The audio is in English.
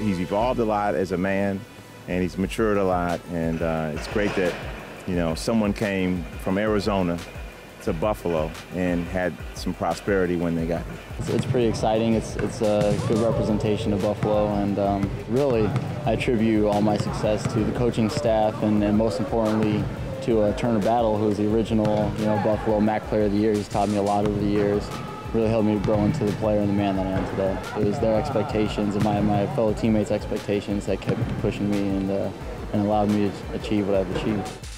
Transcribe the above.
he's evolved a lot as a man, and he's matured a lot. And uh, it's great that you know someone came from Arizona to Buffalo and had some prosperity when they got here. It's, it's pretty exciting. It's it's a good representation of Buffalo, and um, really, I attribute all my success to the coaching staff, and, and most importantly, to uh, Turner Battle, who is the original, you know, Buffalo MAC Player of the Year. He's taught me a lot over the years. Really helped me grow into the player and the man that I am today. It was their expectations and my, my fellow teammates' expectations that kept pushing me and, uh, and allowed me to achieve what I've achieved.